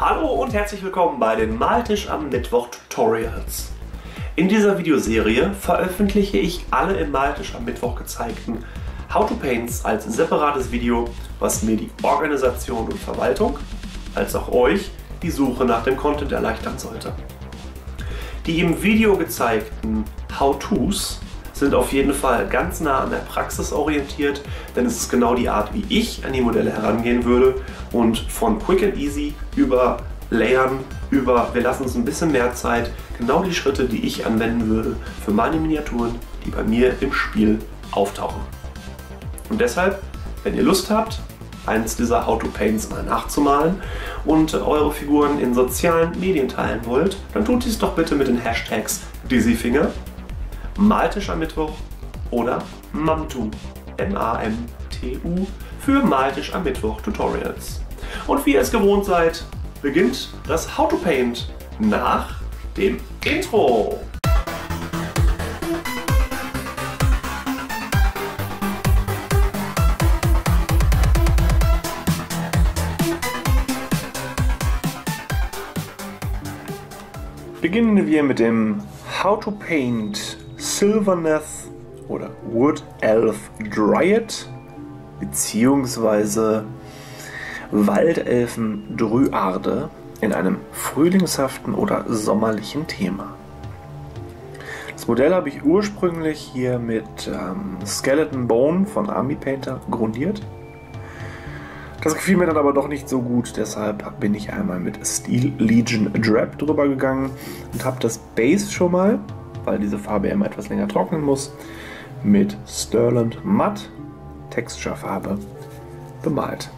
Hallo und herzlich willkommen bei den Maltisch am Mittwoch Tutorials. In dieser Videoserie veröffentliche ich alle im Maltisch am Mittwoch gezeigten How to Paints als separates Video, was mir die Organisation und Verwaltung, als auch euch, die Suche nach dem Content erleichtern sollte. Die im Video gezeigten How-Tos sind auf jeden Fall ganz nah an der Praxis orientiert, denn es ist genau die Art, wie ich an die Modelle herangehen würde und von Quick and Easy über Layern, über wir lassen uns ein bisschen mehr Zeit, genau die Schritte, die ich anwenden würde für meine Miniaturen, die bei mir im Spiel auftauchen. Und deshalb, wenn ihr Lust habt, eines dieser How-to-Paints mal nachzumalen und eure Figuren in sozialen Medien teilen wollt, dann tut dies doch bitte mit den Hashtags Dizzyfinger Maltisch am Mittwoch oder MAMTU, M-A-M-T-U, für Maltisch am Mittwoch Tutorials. Und wie ihr es gewohnt seid, beginnt das How to Paint nach dem Intro. Beginnen wir mit dem How to Paint Sylvaneth oder Wood Elf Dryad beziehungsweise Waldelfen Dryarde in einem frühlingshaften oder sommerlichen Thema. Das Modell habe ich ursprünglich hier mit ähm, Skeleton Bone von Army Painter grundiert. Das gefiel mir dann aber doch nicht so gut, deshalb bin ich einmal mit Steel Legion Drap drüber gegangen und habe das Base schon mal weil diese Farbe immer etwas länger trocknen muss, mit Sterland Matt Texture Farbe bemalt.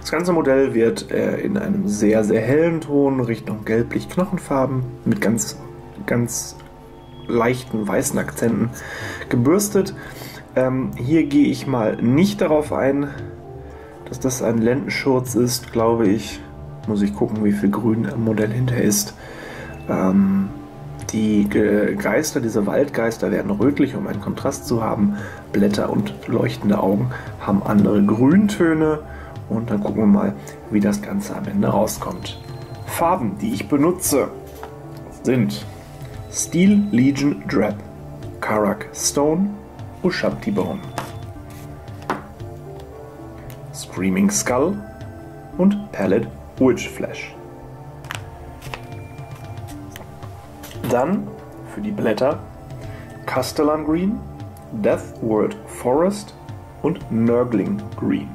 Das ganze Modell wird äh, in einem sehr, sehr hellen Ton Richtung gelblich-knochenfarben mit ganz, ganz leichten weißen Akzenten gebürstet. Ähm, hier gehe ich mal nicht darauf ein, dass das ein Lendenschurz ist, glaube ich. Muss ich gucken, wie viel Grün am Modell hinter ist. Ähm, die Geister, diese Waldgeister werden rötlich, um einen Kontrast zu haben. Blätter und leuchtende Augen haben andere Grüntöne. Und dann gucken wir mal, wie das Ganze am Ende rauskommt. Farben, die ich benutze, sind Steel Legion Drab, Karak Stone, Ushabti Bone, Screaming Skull und Pallid Witch Flesh. Dann für die Blätter Castellan Green, Death World Forest und Nurgling Green.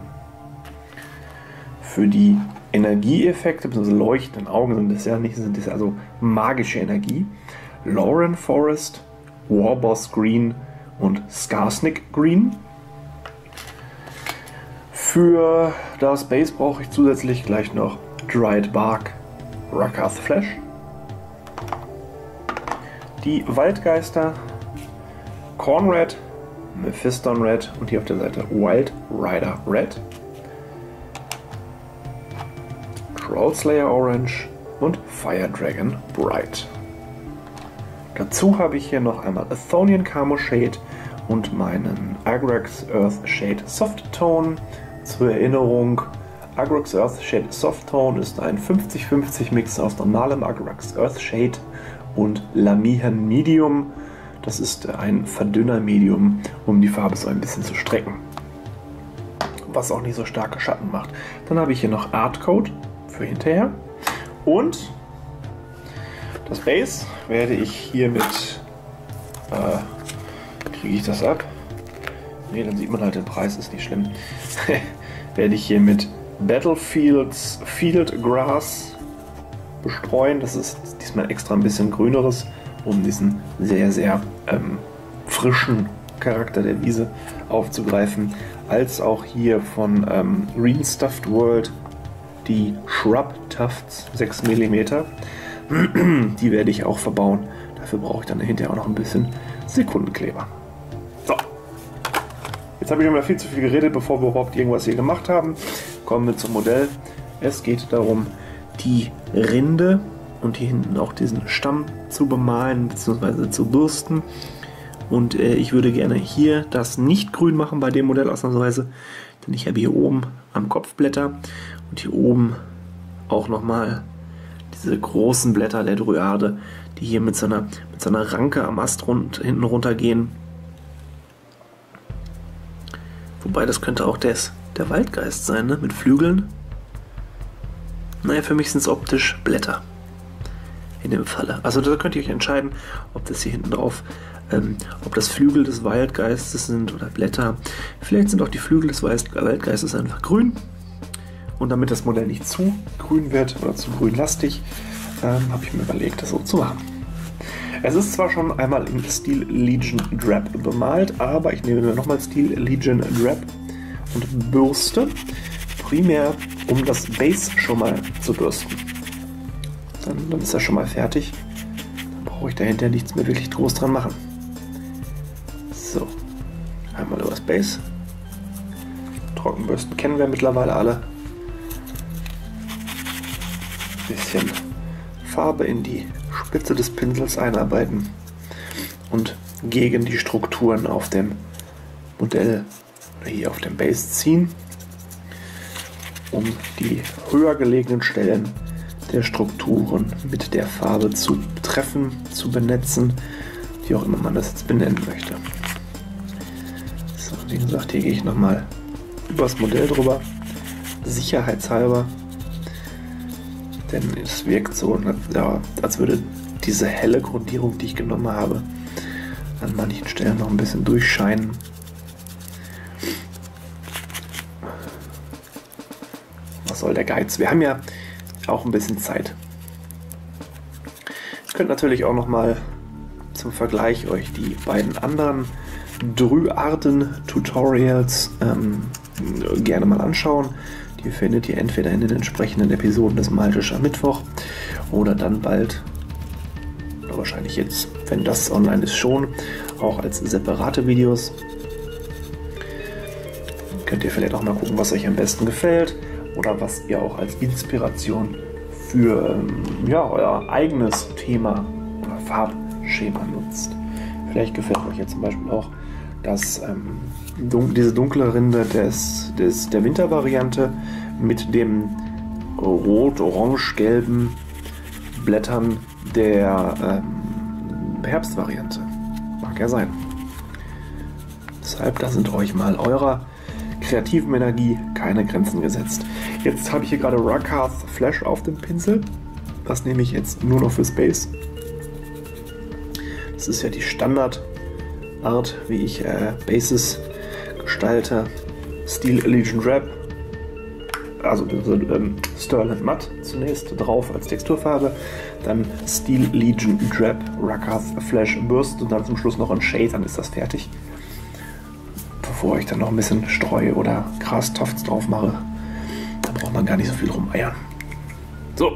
Für die Energieeffekte bzw. leuchtenden Augen sind das ja nicht, sind das also magische Energie. Lauren Forest, Warboss Green und Skarsnik Green. Für das Base brauche ich zusätzlich gleich noch Dried Bark, Rakath Flash die Waldgeister Cornred, Mephiston Red und hier auf der Seite Wild Rider Red, Trollslayer Orange und Fire Dragon Bright. Dazu habe ich hier noch einmal Athonian Camo Shade und meinen Agrax Earth Shade Soft Tone. Zur Erinnerung, Agrax Earth Shade Soft Tone ist ein 50-50 Mix aus normalem Agrax Earth Shade und Lamihan Medium. Das ist ein Verdünner-Medium, um die Farbe so ein bisschen zu strecken. Was auch nicht so starke Schatten macht. Dann habe ich hier noch Artcode für hinterher. Und das Base werde ich hier mit. Äh, kriege ich das ab? Ne, dann sieht man halt den Preis, ist nicht schlimm. werde ich hier mit Battlefields Field Grass bestreuen. Das ist diesmal extra ein bisschen grüneres, um diesen sehr, sehr ähm, frischen Charakter der Wiese aufzugreifen. Als auch hier von ähm, Green Stuffed World die Shrub Tufts 6 mm. Die werde ich auch verbauen. Dafür brauche ich dann hinterher auch noch ein bisschen Sekundenkleber. So. Jetzt habe ich mal viel zu viel geredet, bevor wir überhaupt irgendwas hier gemacht haben. Kommen wir zum Modell. Es geht darum, die Rinde und hier hinten auch diesen Stamm zu bemalen bzw. zu bürsten. Und äh, ich würde gerne hier das nicht grün machen bei dem Modell ausnahmsweise, denn ich habe hier oben am Kopf Blätter und hier oben auch nochmal diese großen Blätter der Dryade, die hier mit seiner, mit seiner Ranke am Ast rund, hinten runtergehen. Wobei das könnte auch des, der Waldgeist sein, ne? Mit Flügeln. Naja, für mich sind es optisch Blätter. In dem Falle. Also da könnt ihr euch entscheiden, ob das hier hinten drauf, ähm, ob das Flügel des Waldgeistes sind oder Blätter. Vielleicht sind auch die Flügel des Waldgeistes einfach grün. Und damit das Modell nicht zu grün wird oder zu grünlastig, ähm, habe ich mir überlegt, das so zu machen. Es ist zwar schon einmal im Stil Legion Drap bemalt, aber ich nehme nochmal Stil Legion Drap und bürste primär, um das Base schon mal zu bürsten. Dann, dann ist er schon mal fertig. Dann brauche ich dahinter nichts mehr wirklich groß dran machen. So, einmal über das Base. Trockenbürsten kennen wir mittlerweile alle. Bisschen Farbe in die Spitze des Pinsels einarbeiten und gegen die Strukturen auf dem Modell hier auf dem Base ziehen, um die höher gelegenen Stellen der Strukturen mit der Farbe zu treffen, zu benetzen, wie auch immer man das jetzt benennen möchte. So, wie gesagt, hier gehe ich nochmal übers Modell drüber, sicherheitshalber, denn es wirkt so, als würde diese helle Grundierung, die ich genommen habe, an manchen Stellen noch ein bisschen durchscheinen. Soll der Geiz? Wir haben ja auch ein bisschen Zeit. Ihr könnt natürlich auch noch mal zum Vergleich euch die beiden anderen Drüarten-Tutorials ähm, gerne mal anschauen. Die findet ihr entweder in den entsprechenden Episoden des Maltischer Mittwoch oder dann bald wahrscheinlich jetzt, wenn das online ist, schon, auch als separate Videos. Könnt ihr vielleicht auch mal gucken, was euch am besten gefällt oder was ihr auch als Inspiration für ähm, ja, euer eigenes Thema oder Farbschema nutzt. Vielleicht gefällt euch jetzt zum Beispiel auch das, ähm, dun diese dunkle Rinde des, des, der Wintervariante mit dem rot-orange-gelben Blättern der ähm, Herbstvariante. Mag ja sein. Deshalb, da sind euch mal eurer kreativen Energie keine Grenzen gesetzt. Jetzt habe ich hier gerade Rakath Flash auf dem Pinsel. Das nehme ich jetzt nur noch für Space. Das ist ja die Standardart, wie ich äh, Bases gestalte. Steel Legion Wrap also ähm, Sterling Matt zunächst drauf als Texturfarbe, dann Steel Legion Drap, Rakath Flash Burst und dann zum Schluss noch ein Shade, dann ist das fertig. Bevor ich dann noch ein bisschen Streu oder Grastofts drauf mache, da braucht man gar nicht so viel rumeiern. So,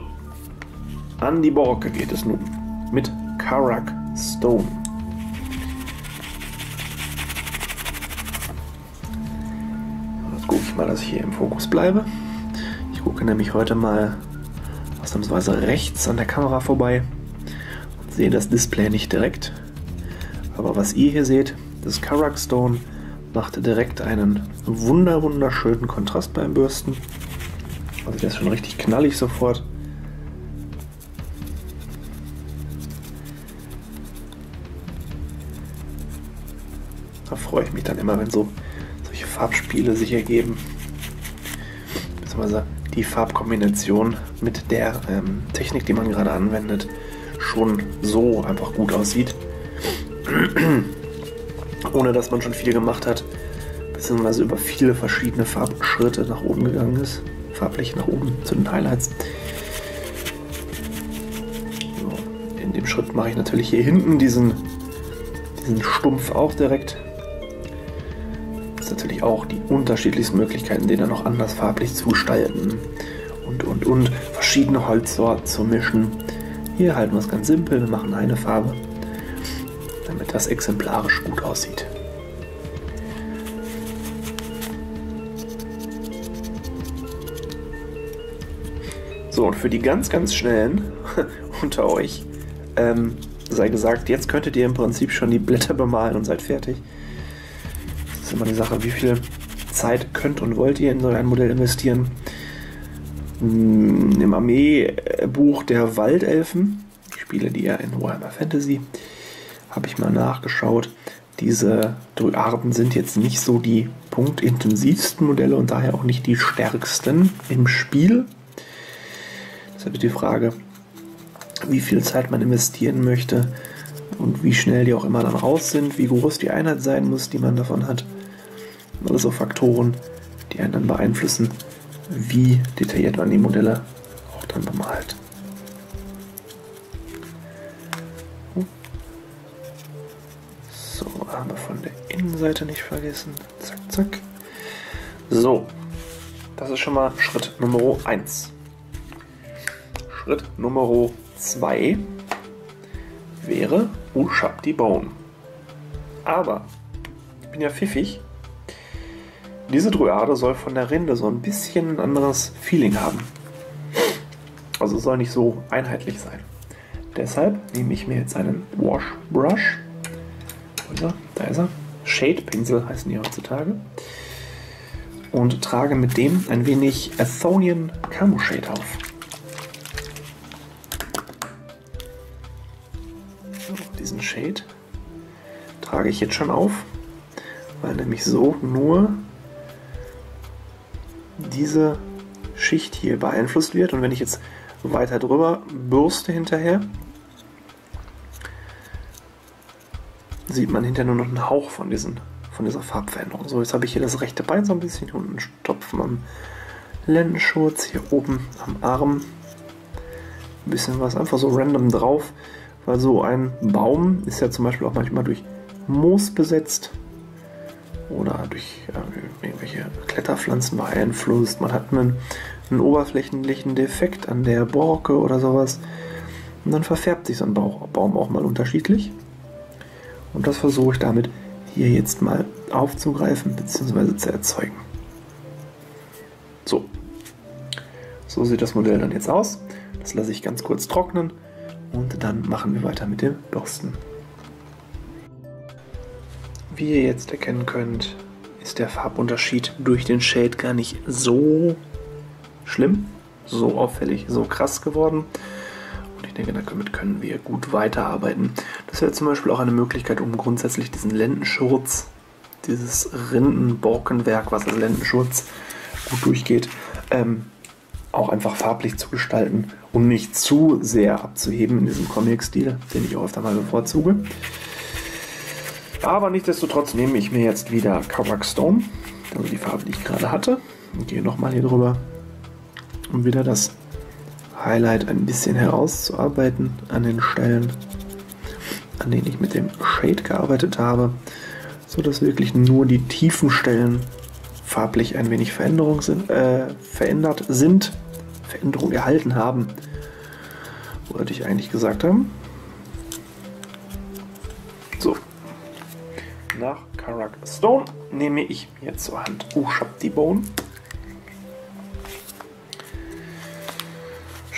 an die Borke geht es nun mit Karak Stone. Jetzt gucke ich mal, dass ich hier im Fokus bleibe gucke nämlich heute mal ausnahmsweise rechts an der Kamera vorbei und sehe das Display nicht direkt. Aber was ihr hier seht, das Karak Stone macht direkt einen wunder wunderschönen Kontrast beim Bürsten. Also der ist schon richtig knallig sofort. Da freue ich mich dann immer, wenn so solche Farbspiele sich ergeben. Beziehungsweise die Farbkombination mit der ähm, Technik, die man gerade anwendet, schon so einfach gut aussieht. Ohne dass man schon viel gemacht hat, beziehungsweise über viele verschiedene Farbschritte nach oben gegangen ist. Farblich nach oben zu den Highlights. So, in dem Schritt mache ich natürlich hier hinten diesen, diesen Stumpf auch direkt es natürlich auch die unterschiedlichsten Möglichkeiten, den dann noch anders farblich zu gestalten und, und, und verschiedene Holzsorten zu mischen. Hier halten wir es ganz simpel, wir machen eine Farbe, damit das exemplarisch gut aussieht. So, und für die ganz, ganz schnellen unter euch ähm, sei gesagt, jetzt könntet ihr im Prinzip schon die Blätter bemalen und seid fertig ist immer die Sache, wie viel Zeit könnt und wollt ihr in so ein Modell investieren. Hm, im Armeebuch der Waldelfen, ich spiele die ja in Warhammer Fantasy, habe ich mal nachgeschaut. Diese Druarden sind jetzt nicht so die punktintensivsten Modelle und daher auch nicht die stärksten im Spiel. Deshalb ist die Frage, wie viel Zeit man investieren möchte und wie schnell die auch immer dann raus sind, wie groß die Einheit sein muss, die man davon hat. Alles so Faktoren, die einen dann beeinflussen, wie detailliert man die Modelle auch dann bemalt. Aber von der Innenseite nicht vergessen. Zack, zack. So, das ist schon mal Schritt Nummer 1. Schritt Nummer 2 wäre Ushabti Bone. Aber ich bin ja pfiffig diese Druade soll von der Rinde so ein bisschen ein anderes Feeling haben. Also soll nicht so einheitlich sein. Deshalb nehme ich mir jetzt einen Wash Brush. Wo ist er? Da ist er. Shade Pinsel heißen die heutzutage. Und trage mit dem ein wenig Athonian Camo Shade auf. Diesen Shade trage ich jetzt schon auf, weil nämlich so nur diese Schicht hier beeinflusst wird. Und wenn ich jetzt weiter drüber bürste hinterher, sieht man hinterher nur noch einen Hauch von, diesen, von dieser Farbveränderung. So, jetzt habe ich hier das rechte Bein so ein bisschen, hier unten Stopfen am Lendenschurz, hier oben am Arm ein bisschen was einfach so random drauf, weil so ein Baum ist ja zum Beispiel auch manchmal durch Moos besetzt oder durch äh, irgendwelche Kletterpflanzen beeinflusst. Man hat einen, einen oberflächlichen Defekt an der Borke oder sowas. Und dann verfärbt sich so ein Baum auch mal unterschiedlich. Und das versuche ich damit hier jetzt mal aufzugreifen bzw. zu erzeugen. So. So sieht das Modell dann jetzt aus. Das lasse ich ganz kurz trocknen und dann machen wir weiter mit dem Bürsten. Wie ihr jetzt erkennen könnt, ist der Farbunterschied durch den Shade gar nicht so schlimm, so auffällig, so krass geworden. Und ich denke, damit können wir gut weiterarbeiten. Das wäre zum Beispiel auch eine Möglichkeit, um grundsätzlich diesen Lendenschurz, dieses Rindenborkenwerk, was als Lendenschurz gut durchgeht, ähm, auch einfach farblich zu gestalten und nicht zu sehr abzuheben in diesem Comic-Stil, den ich auch öfter mal bevorzuge. Aber nichtsdestotrotz nehme ich mir jetzt wieder Karak Stone, also die Farbe, die ich gerade hatte, und gehe nochmal hier drüber, um wieder das Highlight ein bisschen herauszuarbeiten an den Stellen, an denen ich mit dem Shade gearbeitet habe, so dass wirklich nur die tiefen Stellen farblich ein wenig Veränderung sind, äh, verändert sind, Veränderung erhalten haben, wollte ich eigentlich gesagt haben. nach Karak Stone nehme ich mir zur Hand Ushabti Bone.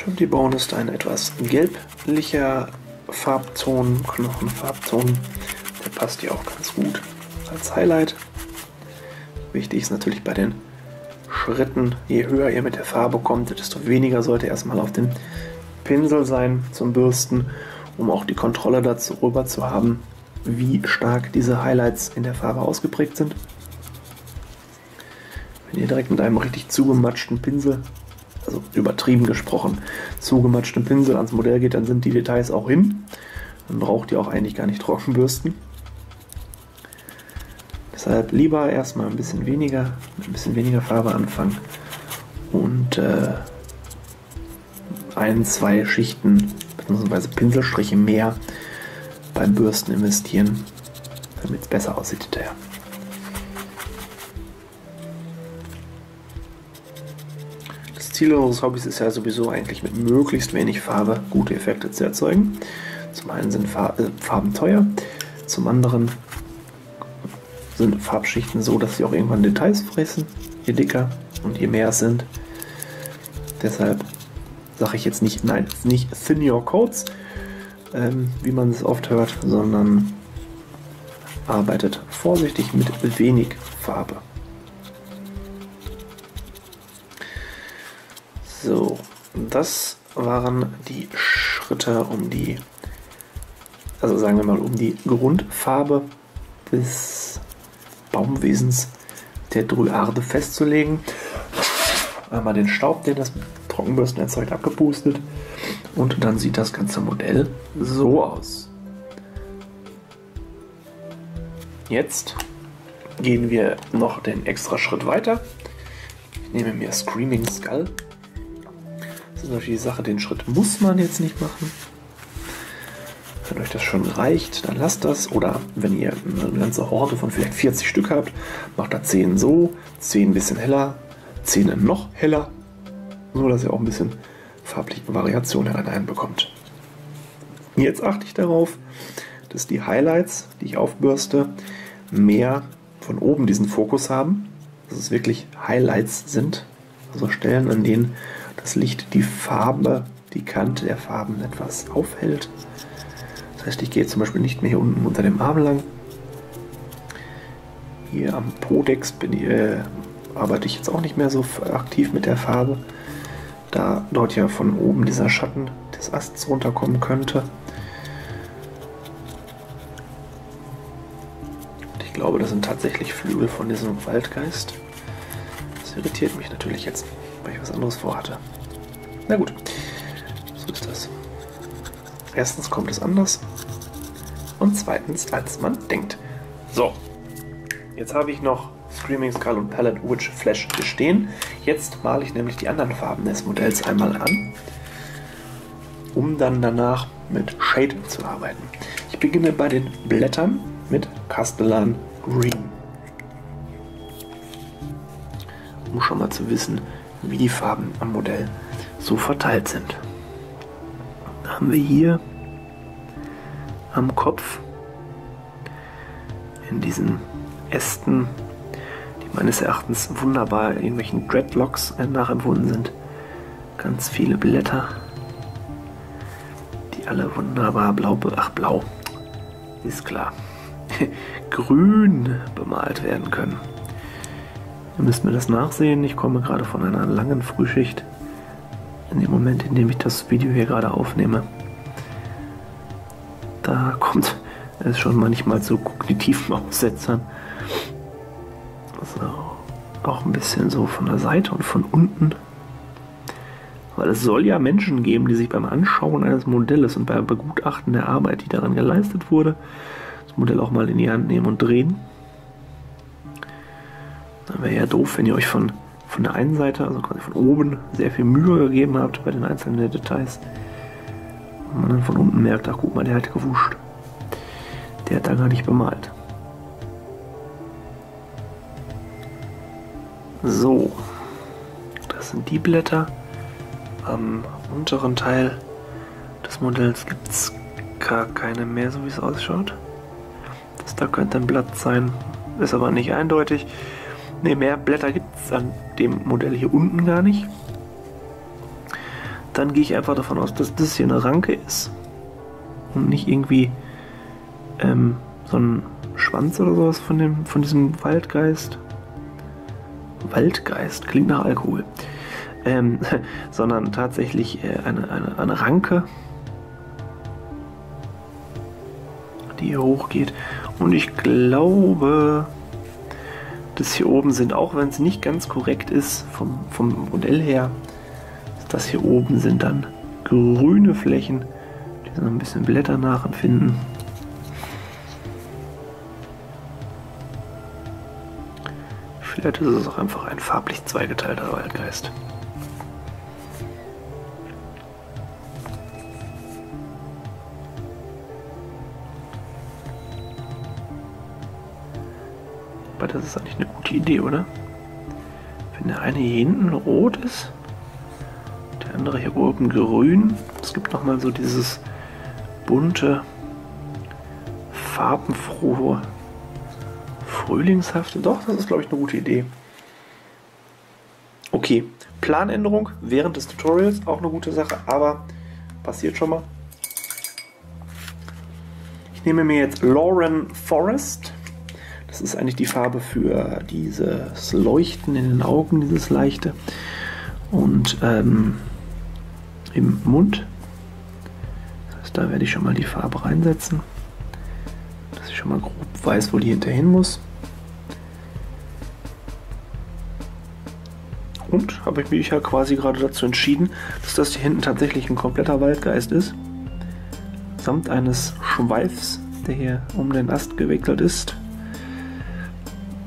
Ushabti Bone ist ein etwas gelblicher Farbton, Knochenfarbton. Der passt hier auch ganz gut als Highlight. Wichtig ist natürlich bei den Schritten, je höher ihr mit der Farbe kommt, desto weniger sollte erstmal auf den Pinsel sein zum Bürsten, um auch die Kontrolle dazu rüber zu haben, wie stark diese Highlights in der Farbe ausgeprägt sind. Wenn ihr direkt mit einem richtig zugematschten Pinsel, also übertrieben gesprochen, zugematschten Pinsel ans Modell geht, dann sind die Details auch hin. Dann braucht ihr auch eigentlich gar nicht Trockenbürsten. Deshalb lieber erstmal ein bisschen weniger, ein bisschen weniger Farbe anfangen und äh, ein, zwei Schichten bzw. Pinselstriche mehr beim Bürsten investieren, damit es besser aussieht hinterher. Ziel unseres Hobbys ist ja sowieso eigentlich mit möglichst wenig Farbe gute Effekte zu erzeugen. Zum einen sind äh, Farben teuer, zum anderen sind Farbschichten so, dass sie auch irgendwann Details fressen, je dicker und je mehr es sind. Deshalb sage ich jetzt nicht, nein, nicht thin your coats, ähm, wie man es oft hört, sondern arbeitet vorsichtig mit wenig Farbe. So, das waren die Schritte, um die, also sagen wir mal, um die Grundfarbe des Baumwesens der Dryarde festzulegen. Einmal den Staub, den das Trockenbürsten erzeugt, abgepustet. Und dann sieht das ganze Modell so aus. Jetzt gehen wir noch den extra Schritt weiter. Ich nehme mir Screaming Skull. Das ist natürlich die Sache, den Schritt muss man jetzt nicht machen. Wenn euch das schon reicht, dann lasst das. Oder wenn ihr eine ganze Horde von vielleicht 40 Stück habt, macht da 10 so, 10 ein bisschen heller, 10 noch heller. So dass ihr auch ein bisschen farbliche Variation hereinbekommt. Jetzt achte ich darauf, dass die Highlights, die ich aufbürste, mehr von oben diesen Fokus haben. Dass es wirklich Highlights sind. Also Stellen, an denen das Licht die Farbe, die Kante der Farben etwas aufhält. Das heißt, ich gehe zum Beispiel nicht mehr hier unten unter dem Arm lang. Hier am Podex bin, äh, arbeite ich jetzt auch nicht mehr so aktiv mit der Farbe, da dort ja von oben dieser Schatten des Asts runterkommen könnte. Und ich glaube, das sind tatsächlich Flügel von diesem Waldgeist. Das irritiert mich natürlich jetzt, weil ich was anderes vorhatte. Na gut, so ist das. Erstens kommt es anders und zweitens, als man denkt. So, jetzt habe ich noch Screaming Skull und Palette Witch Flash bestehen. Jetzt male ich nämlich die anderen Farben des Modells einmal an, um dann danach mit Shade zu arbeiten. Ich beginne bei den Blättern mit Castellan Green. Um schon mal zu wissen, wie die Farben am Modell so verteilt sind. Da haben wir hier am Kopf in diesen Ästen, die meines Erachtens wunderbar irgendwelchen Dreadlocks äh, nachempfunden sind, ganz viele Blätter, die alle wunderbar blau, ach blau, ist klar, grün bemalt werden können. Ihr müsst mir das nachsehen. Ich komme gerade von einer langen Frühschicht. In dem Moment, in dem ich das Video hier gerade aufnehme. Da kommt es schon manchmal zu kognitiven Aussetzern. So, auch ein bisschen so von der Seite und von unten. Weil es soll ja Menschen geben, die sich beim Anschauen eines Modells und beim Begutachten der Arbeit, die daran geleistet wurde, das Modell auch mal in die Hand nehmen und drehen. Dann wäre ja doof, wenn ihr euch von, von der einen Seite, also quasi von oben, sehr viel Mühe gegeben habt bei den einzelnen Details. Und man dann von unten merkt, ach guck mal, der hat gewuscht. Der hat da gar nicht bemalt. So, das sind die Blätter. Am unteren Teil des Modells gibt es gar keine mehr, so wie es ausschaut. Das da könnte ein Blatt sein, ist aber nicht eindeutig. Ne, mehr Blätter gibt es an dem Modell hier unten gar nicht. Dann gehe ich einfach davon aus, dass das hier eine Ranke ist. Und nicht irgendwie ähm, so ein Schwanz oder sowas von, dem, von diesem Waldgeist. Waldgeist klingt nach Alkohol. Ähm, sondern tatsächlich äh, eine, eine, eine Ranke, die hier hochgeht. Und ich glaube, das hier oben sind, auch wenn es nicht ganz korrekt ist vom, vom Modell her, das hier oben sind dann grüne Flächen, die so ein bisschen Blätter nachempfinden. Vielleicht ist es auch einfach ein farblich zweigeteilter Waldgeist. Aber das ist eigentlich eine gute Idee, oder? Wenn der eine hier hinten rot ist, der andere hier oben grün. Es gibt nochmal so dieses bunte, farbenfrohe, frühlingshafte. Doch, das ist, glaube ich, eine gute Idee. Okay, Planänderung während des Tutorials, auch eine gute Sache, aber passiert schon mal. Ich nehme mir jetzt Lauren Forest das ist eigentlich die Farbe für dieses Leuchten in den Augen, dieses leichte. Und ähm, im Mund. Das heißt, da werde ich schon mal die Farbe reinsetzen, dass ich schon mal grob weiß, wo die hinterhin muss. Und habe ich mich ja quasi gerade dazu entschieden, dass das hier hinten tatsächlich ein kompletter Waldgeist ist. Samt eines Schweifs, der hier um den Ast gewickelt ist.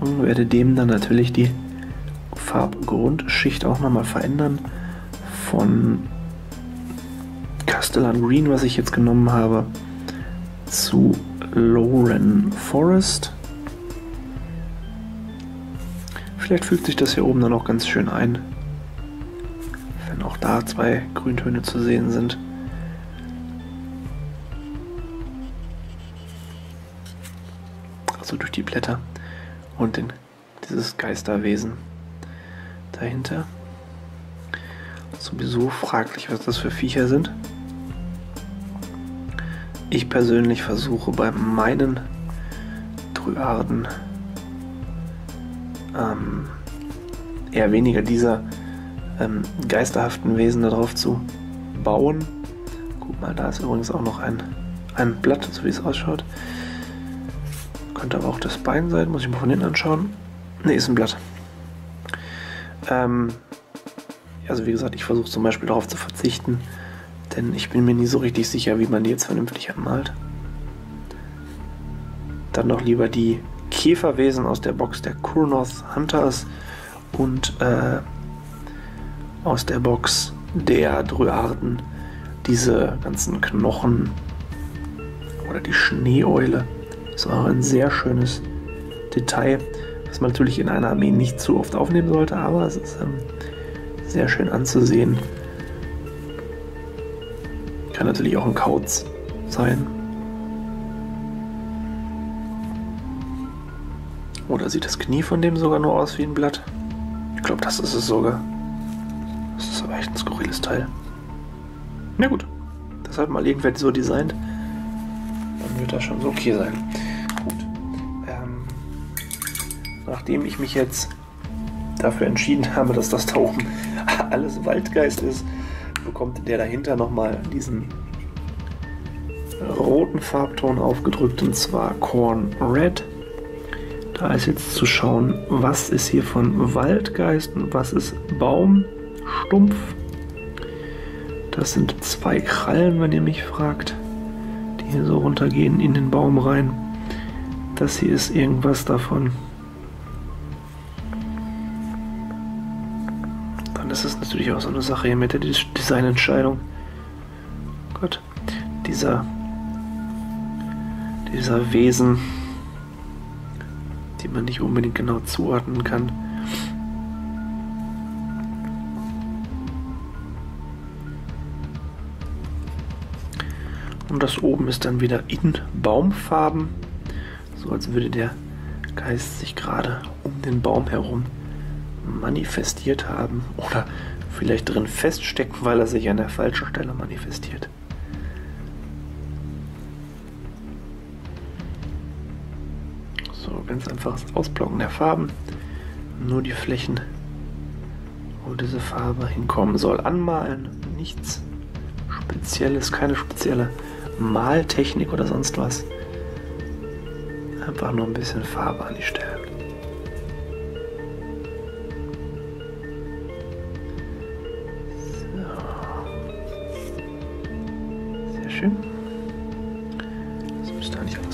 Und werde dem dann natürlich die Farbgrundschicht auch nochmal verändern. Von Castellan Green, was ich jetzt genommen habe, zu Lauren Forest. Vielleicht fügt sich das hier oben dann auch ganz schön ein. Wenn auch da zwei Grüntöne zu sehen sind. Also durch die Blätter und den, dieses Geisterwesen dahinter. Sowieso fraglich, was das für Viecher sind. Ich persönlich versuche bei meinen Dryaden ähm, eher weniger dieser ähm, geisterhaften Wesen darauf zu bauen. Guck mal, da ist übrigens auch noch ein, ein Blatt, so wie es ausschaut. Könnte aber auch das Bein sein, muss ich mal von hinten anschauen. Ne, ist ein Blatt. Ähm, also wie gesagt, ich versuche zum Beispiel darauf zu verzichten, denn ich bin mir nie so richtig sicher, wie man die jetzt vernünftig anmalt. Dann noch lieber die Käferwesen aus der Box der Kurnoth Hunters und äh, aus der Box der Dryaden diese ganzen Knochen oder die Schneeeule. Das war ein sehr schönes Detail, was man natürlich in einer Armee nicht zu oft aufnehmen sollte, aber es ist ähm, sehr schön anzusehen. Kann natürlich auch ein Kauz sein. Oder sieht das Knie von dem sogar nur aus wie ein Blatt? Ich glaube, das ist es sogar. Das ist aber echt ein skurriles Teil. Na gut. Das hat mal irgendwer so designt. Dann wird das schon so okay sein. Nachdem ich mich jetzt dafür entschieden habe, dass das da oben alles Waldgeist ist, bekommt der dahinter nochmal diesen roten Farbton aufgedrückt und zwar Corn Red. Da ist jetzt zu schauen, was ist hier von Waldgeist und was ist Baumstumpf. Das sind zwei Krallen, wenn ihr mich fragt, die hier so runtergehen in den Baum rein. Das hier ist irgendwas davon. Dann ist natürlich auch so eine Sache hier mit der Designentscheidung. Gott, dieser, dieser Wesen die man nicht unbedingt genau zuordnen kann. Und das oben ist dann wieder in Baumfarben, so als würde der Geist sich gerade um den Baum herum manifestiert haben oder vielleicht drin feststecken, weil er sich an der falschen Stelle manifestiert. ganz einfaches Ausblocken der Farben. Nur die Flächen, wo diese Farbe hinkommen soll. Anmalen, nichts Spezielles, keine spezielle Maltechnik oder sonst was. Einfach nur ein bisschen Farbe an die Stelle.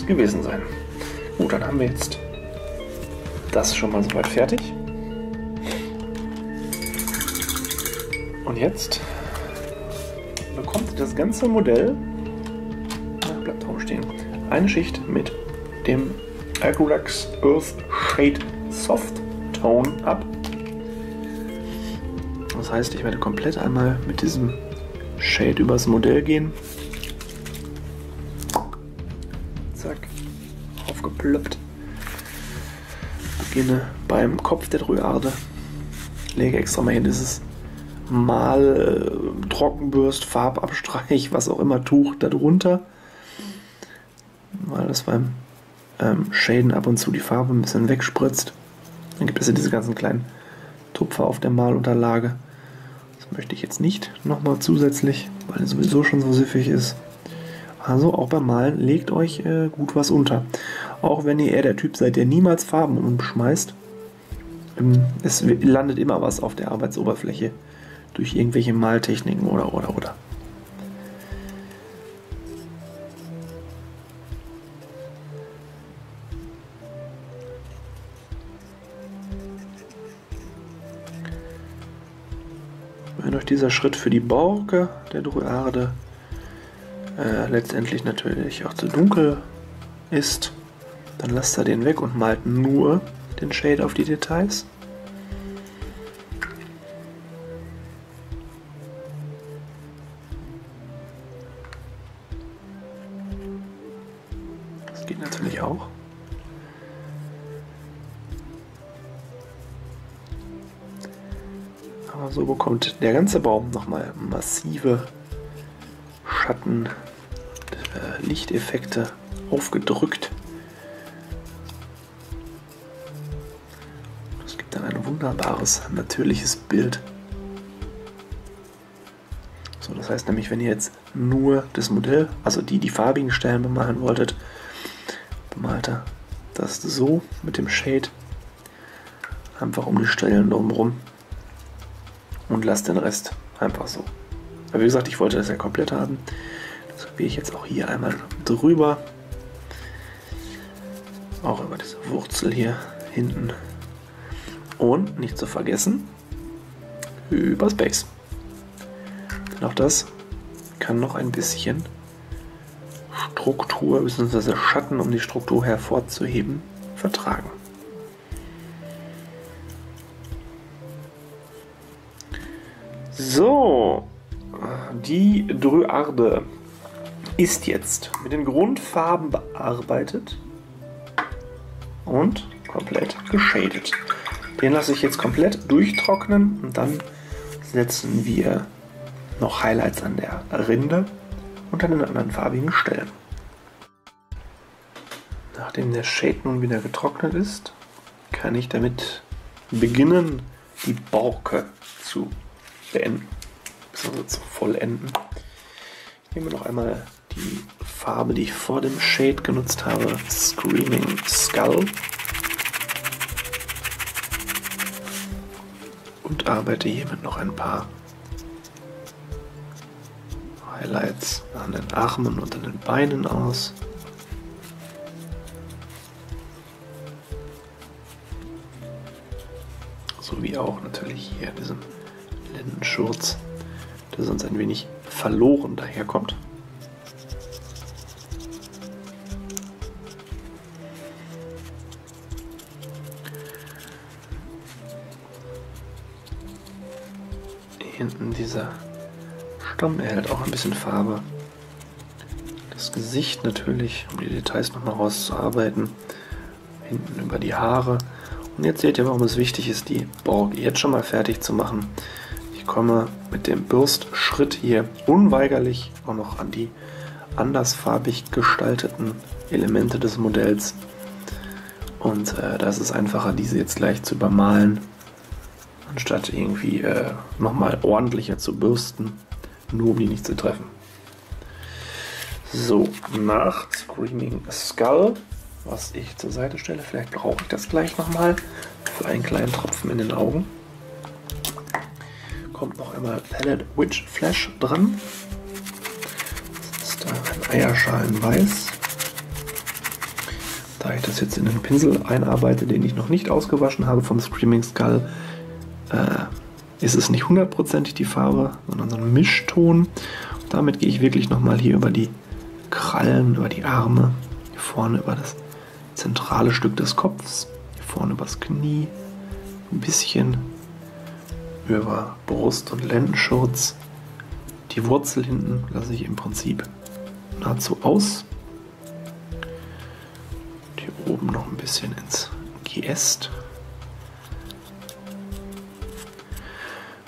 Gewesen sein. Gut, dann haben wir jetzt das schon mal soweit fertig. Und jetzt bekommt das ganze Modell, ach, bleibt drauf stehen, eine Schicht mit dem Acrylax Earth Shade Soft Tone ab. Das heißt, ich werde komplett einmal mit diesem Shade übers Modell gehen. Aufgeploppt beginne beim Kopf der Dryade. Lege extra mal hin dieses Mal, äh, Trockenbürst, Farbabstreich, was auch immer, Tuch darunter. Weil das beim ähm, Shaden ab und zu die Farbe ein bisschen wegspritzt. Dann gibt es ja diese ganzen kleinen Tupfer auf der Malunterlage. Das möchte ich jetzt nicht nochmal zusätzlich, weil es sowieso schon so siffig ist. Also auch beim Malen legt euch äh, gut was unter. Auch wenn ihr eher der Typ seid, der niemals Farben umschmeißt. Ähm, es landet immer was auf der Arbeitsoberfläche durch irgendwelche Maltechniken oder oder oder. Wenn euch dieser Schritt für die Borke der Druarde äh, letztendlich natürlich auch zu dunkel ist, dann lasst er den weg und malt nur den Shade auf die Details. Das geht natürlich auch. Aber so bekommt der ganze Baum nochmal massive Schatten, äh, Lichteffekte aufgedrückt. Wunderbares, natürliches Bild. So, das heißt nämlich, wenn ihr jetzt nur das Modell, also die, die farbigen Stellen bemalen wolltet, bemalt das so mit dem Shade einfach um die Stellen drumherum und lasst den Rest einfach so. Aber wie gesagt, ich wollte das ja komplett haben. Das gehe ich jetzt auch hier einmal drüber. Auch über diese Wurzel hier hinten. Und nicht zu vergessen, über Space. Denn auch das kann noch ein bisschen Struktur bzw. Schatten, um die Struktur hervorzuheben, vertragen. So, die Drüarde ist jetzt mit den Grundfarben bearbeitet und komplett geschadet. Den lasse ich jetzt komplett durchtrocknen und dann setzen wir noch Highlights an der Rinde und an den anderen farbigen Stellen. Nachdem der Shade nun wieder getrocknet ist, kann ich damit beginnen, die Borke zu beenden, bzw. zu vollenden. Ich nehme noch einmal die Farbe, die ich vor dem Shade genutzt habe, Screaming Skull. Und arbeite hiermit noch ein paar Highlights an den Armen und an den Beinen aus. Sowie auch natürlich hier diesem Lendenschurz, der sonst ein wenig verloren daherkommt. Hinten dieser Stamm erhält auch ein bisschen Farbe. Das Gesicht natürlich, um die Details nochmal rauszuarbeiten. Hinten über die Haare. Und jetzt seht ihr, warum es wichtig ist, die Borg jetzt schon mal fertig zu machen. Ich komme mit dem Bürstschritt hier unweigerlich auch noch an die andersfarbig gestalteten Elemente des Modells. Und äh, da ist einfacher, diese jetzt gleich zu übermalen, anstatt irgendwie äh, nochmal ordentlicher zu bürsten, nur um die nicht zu treffen. So, nach Screaming Skull was ich zur Seite stelle. Vielleicht brauche ich das gleich nochmal für einen kleinen Tropfen in den Augen. Kommt noch einmal Palette Witch Flash dran. Das ist ein Eierschalenweiß. Da ich das jetzt in den Pinsel einarbeite, den ich noch nicht ausgewaschen habe vom Screaming Skull, äh, ist es nicht hundertprozentig die Farbe, sondern so ein Mischton. Und damit gehe ich wirklich nochmal hier über die Krallen, über die Arme, hier vorne über das zentrale Stück des Kopfs, hier vorne übers Knie, ein bisschen über Brust- und Lendenschurz. Die Wurzel hinten lasse ich im Prinzip nahezu aus. Hier oben noch ein bisschen ins Geäst.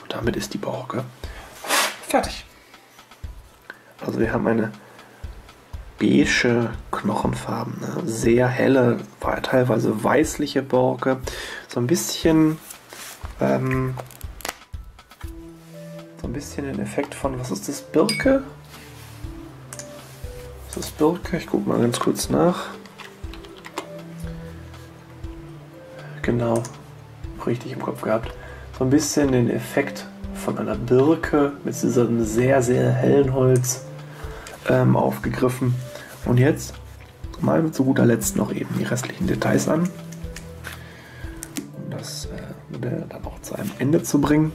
Und damit ist die Borke fertig. Also wir haben eine beige Knochenfarben. Ne? Sehr helle, teilweise weißliche Borke. So ein bisschen ähm, bisschen den Effekt von, was ist das, Birke? Ist Birke? Ich gucke mal ganz kurz nach. Genau, richtig im Kopf gehabt. So ein bisschen den Effekt von einer Birke mit diesem sehr, sehr hellen Holz ähm, aufgegriffen. Und jetzt mal zu guter Letzt noch eben die restlichen Details an. Um das äh, Modell dann auch zu einem Ende zu bringen.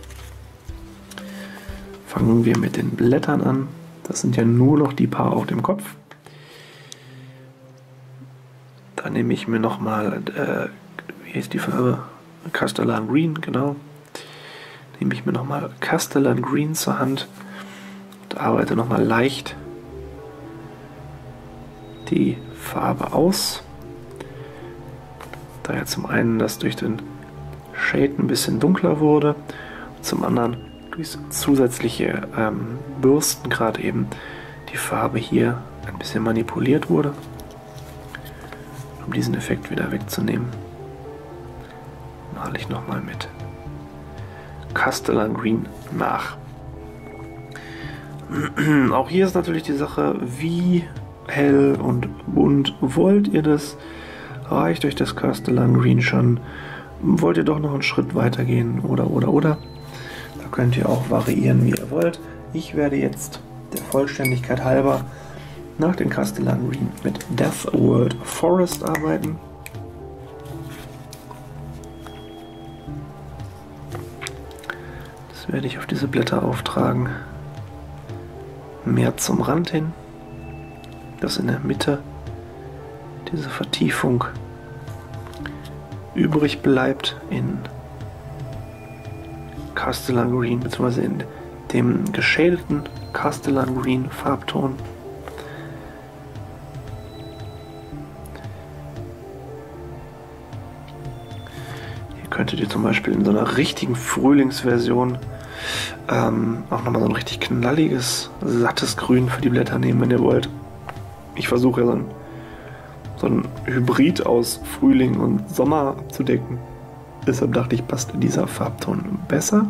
Fangen wir mit den Blättern an. Das sind ja nur noch die paar auf dem Kopf. Da nehme ich mir nochmal, äh, wie ist die Farbe? Castellan Green, genau. Nehme ich mir nochmal Castellan Green zur Hand und arbeite nochmal leicht die Farbe aus. Da ja zum einen das durch den Shade ein bisschen dunkler wurde, zum anderen durch zusätzliche ähm, Bürsten gerade eben die Farbe hier ein bisschen manipuliert wurde, um diesen Effekt wieder wegzunehmen. Male ich nochmal mit Castellan Green nach. Auch hier ist natürlich die Sache, wie hell und bunt wollt ihr das? Reicht euch das Castellan Green schon? Wollt ihr doch noch einen Schritt weiter gehen? Oder, oder, oder? Da könnt ihr auch variieren, wie ihr wollt. Ich werde jetzt der Vollständigkeit halber nach dem Castellan Green mit Death World Forest arbeiten. Werde ich auf diese Blätter auftragen. Mehr zum Rand hin dass in der Mitte diese Vertiefung übrig bleibt in Castellan Green bzw. in dem geschälten Castellan Green Farbton. Hier könntet ihr zum Beispiel in so einer richtigen Frühlingsversion ähm, auch nochmal so ein richtig knalliges, sattes Grün für die Blätter nehmen, wenn ihr wollt ich versuche ja so ein, so ein Hybrid aus Frühling und Sommer abzudecken. Deshalb dachte ich, passt dieser Farbton besser.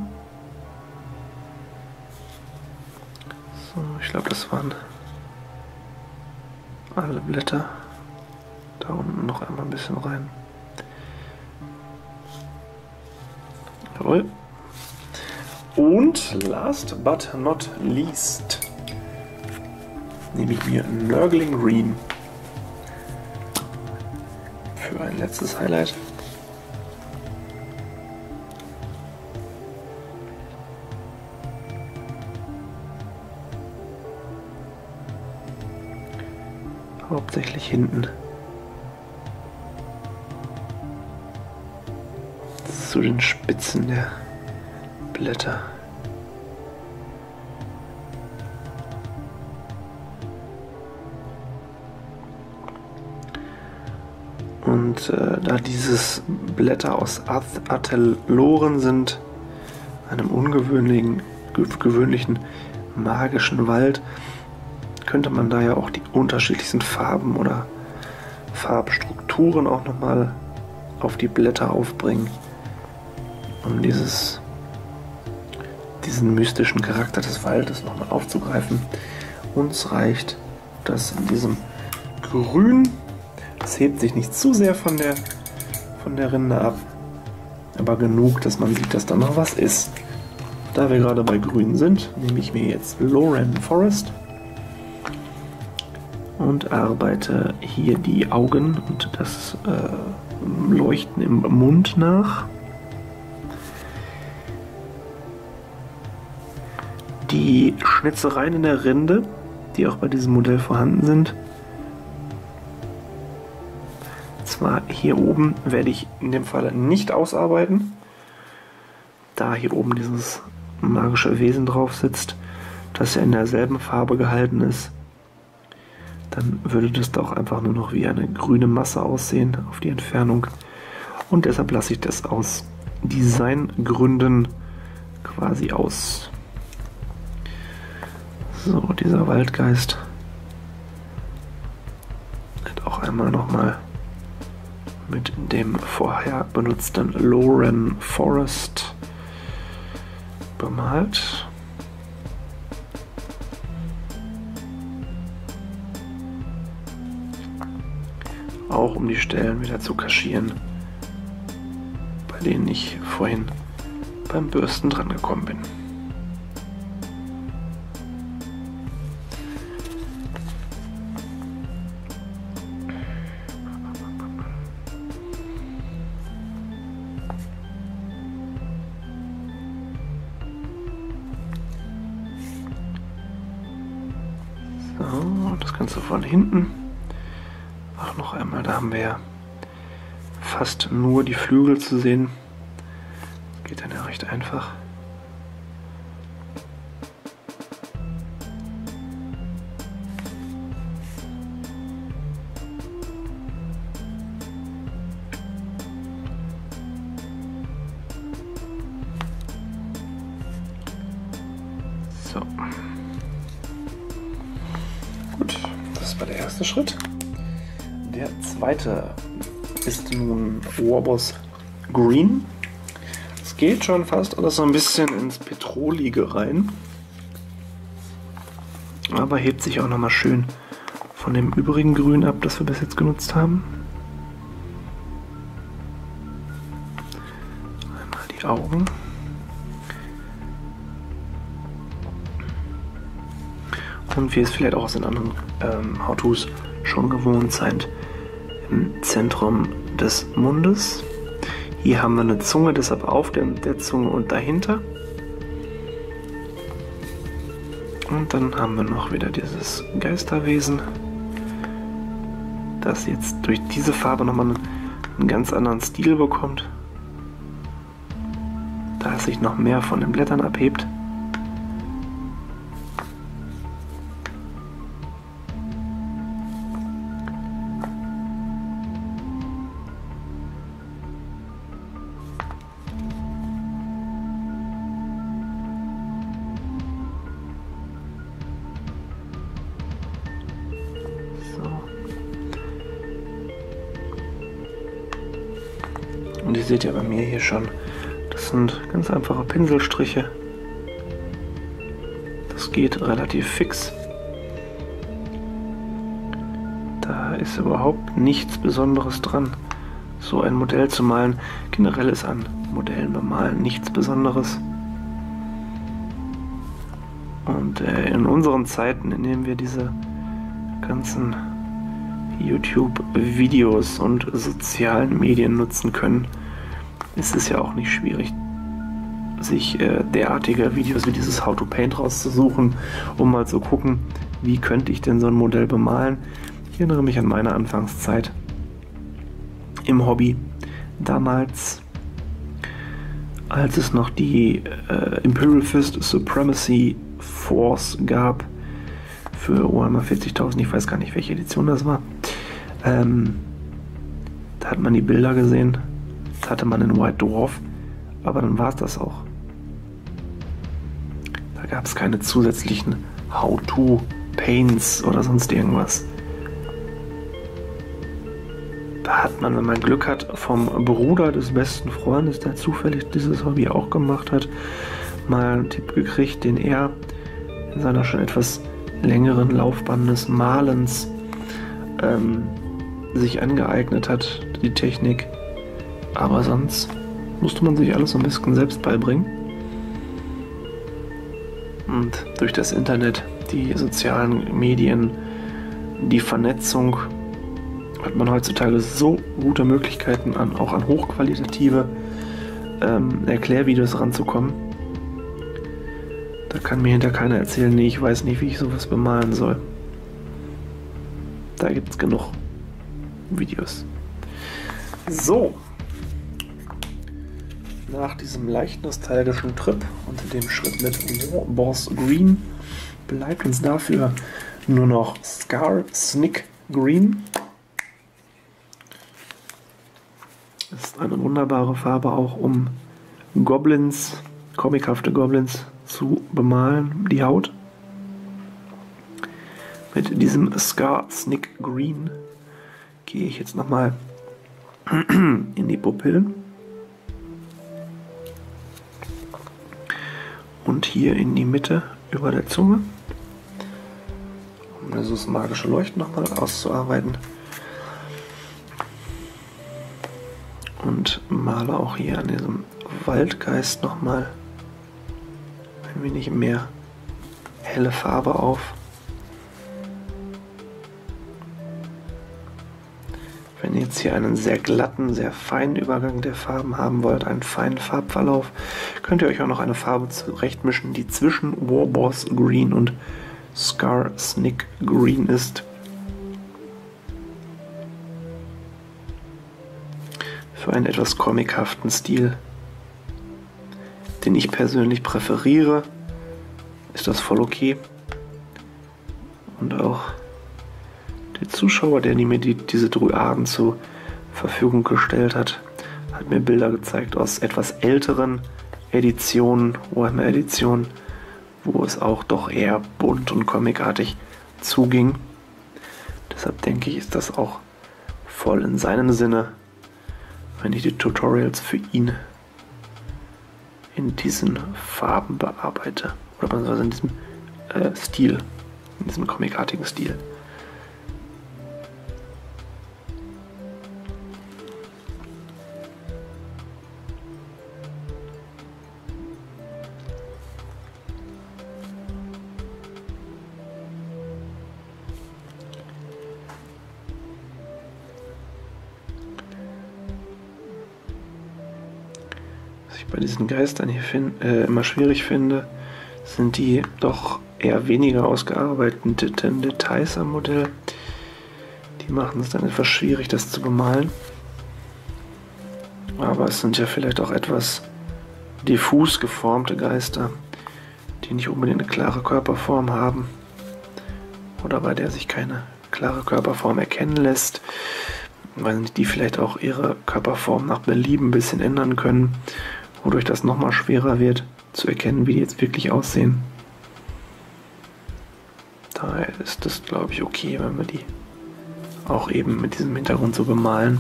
So, ich glaube, das waren alle Blätter. Da unten noch einmal ein bisschen rein. Jawohl. Und last but not least nehme ich mir Nurgling Green für ein letztes Highlight. Hauptsächlich hinten. Zu den Spitzen der Blätter. Und äh, da dieses Blätter aus Atelloren sind, einem ungewöhnlichen gewöhnlichen magischen Wald, könnte man da ja auch die unterschiedlichsten Farben oder Farbstrukturen auch nochmal auf die Blätter aufbringen, um dieses, diesen mystischen Charakter des Waldes nochmal aufzugreifen. Uns reicht das in diesem Grün es hebt sich nicht zu sehr von der, von der Rinde ab, aber genug, dass man sieht, dass da noch was ist. Da wir gerade bei Grün sind, nehme ich mir jetzt Loren Forest und arbeite hier die Augen und das äh, Leuchten im Mund nach. Die Schnitzereien in der Rinde, die auch bei diesem Modell vorhanden sind, zwar hier oben werde ich in dem Fall nicht ausarbeiten, da hier oben dieses magische Wesen drauf sitzt, das ja in derselben Farbe gehalten ist. Dann würde das doch einfach nur noch wie eine grüne Masse aussehen auf die Entfernung. Und deshalb lasse ich das aus Designgründen quasi aus. So, dieser Waldgeist wird auch einmal nochmal mit dem vorher benutzten Loren Forest bemalt. Auch um die Stellen wieder zu kaschieren, bei denen ich vorhin beim Bürsten dran gekommen bin. Hinten. Auch noch einmal, da haben wir fast nur die Flügel zu sehen. Geht dann ja recht einfach. Zweite ist nun Warbos Green. Es geht schon fast alles so ein bisschen ins Petrolige rein. Aber hebt sich auch nochmal schön von dem übrigen Grün ab, das wir bis jetzt genutzt haben. Einmal die Augen. Und wie es vielleicht auch aus den anderen ähm, How-Tos schon gewohnt seid, Zentrum des Mundes. Hier haben wir eine Zunge, deshalb auf der, der Zunge und dahinter. Und dann haben wir noch wieder dieses Geisterwesen, das jetzt durch diese Farbe nochmal einen, einen ganz anderen Stil bekommt. Da es sich noch mehr von den Blättern abhebt. Und ihr seht ja bei mir hier schon, das sind ganz einfache Pinselstriche. Das geht relativ fix. Da ist überhaupt nichts Besonderes dran, so ein Modell zu malen. Generell ist an Modellen Malen nichts Besonderes. Und äh, in unseren Zeiten, in denen wir diese ganzen YouTube-Videos und sozialen Medien nutzen können, ist es ja auch nicht schwierig, sich äh, derartige Videos wie dieses How to Paint rauszusuchen, um mal zu gucken, wie könnte ich denn so ein Modell bemalen. Ich erinnere mich an meine Anfangszeit im Hobby. Damals, als es noch die äh, Imperial Fist Supremacy Force gab für Warhammer 40.000, ich weiß gar nicht, welche Edition das war. Ähm, da hat man die Bilder gesehen. Das hatte man in White Dwarf. Aber dann war es das auch. Da gab es keine zusätzlichen How-to-Paints oder sonst irgendwas. Da hat man, wenn man Glück hat, vom Bruder des besten Freundes, der zufällig dieses Hobby auch gemacht hat, mal einen Tipp gekriegt, den er in seiner schon etwas längeren Laufbahn des Malens ähm, sich angeeignet hat, die Technik. Aber sonst musste man sich alles so ein bisschen selbst beibringen. Und durch das Internet, die sozialen Medien, die Vernetzung hat man heutzutage so gute Möglichkeiten, an, auch an hochqualitative ähm, Erklärvideos ranzukommen. Da kann mir hinter keiner erzählen, nee, ich weiß nicht, wie ich sowas bemalen soll. Da gibt es genug Videos. So. Nach diesem leicht nostalgischen Trip und dem Schritt mit Boss Green bleibt uns dafür nur noch Scar Snick Green. Das ist eine wunderbare Farbe auch, um Goblins, comichafte Goblins zu bemalen, die Haut. Mit diesem Scar Snick Green gehe ich jetzt nochmal in die Pupillen. Und hier in die Mitte über der Zunge. Um dieses magische Leuchten nochmal auszuarbeiten. Und male auch hier an diesem Waldgeist nochmal ein wenig mehr helle Farbe auf. Wenn ihr jetzt hier einen sehr glatten, sehr feinen Übergang der Farben haben wollt, einen feinen Farbverlauf, könnt ihr euch auch noch eine Farbe zurechtmischen, die zwischen Warboss Green und Scar Snick Green ist. Für einen etwas comichaften Stil, den ich persönlich präferiere, ist das voll okay. Und auch der Zuschauer, der mir die, diese Druaden zur Verfügung gestellt hat, hat mir Bilder gezeigt aus etwas älteren Editionen, Warhammer-Editionen, wo es auch doch eher bunt und comicartig zuging. Deshalb denke ich, ist das auch voll in seinem Sinne, wenn ich die Tutorials für ihn in diesen Farben bearbeite. Oder beziehungsweise in diesem äh, Stil, in diesem comicartigen Stil. Bei diesen Geistern hier find, äh, immer schwierig finde, sind die doch eher weniger ausgearbeiteten Details am Modell. Die machen es dann etwas schwierig, das zu bemalen. Aber es sind ja vielleicht auch etwas diffus geformte Geister, die nicht unbedingt eine klare Körperform haben oder bei der sich keine klare Körperform erkennen lässt, weil die vielleicht auch ihre Körperform nach Belieben ein bisschen ändern können wodurch das nochmal schwerer wird zu erkennen, wie die jetzt wirklich aussehen. Daher ist es, glaube ich, okay, wenn wir die auch eben mit diesem Hintergrund so bemalen,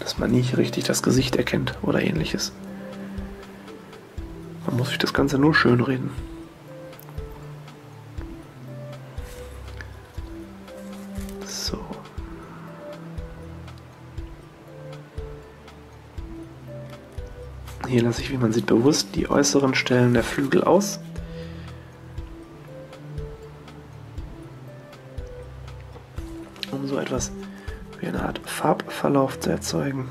dass man nicht richtig das Gesicht erkennt oder ähnliches. Man muss sich das Ganze nur schön reden. Hier lasse ich, wie man sieht, bewusst die äußeren Stellen der Flügel aus. Um so etwas wie eine Art Farbverlauf zu erzeugen.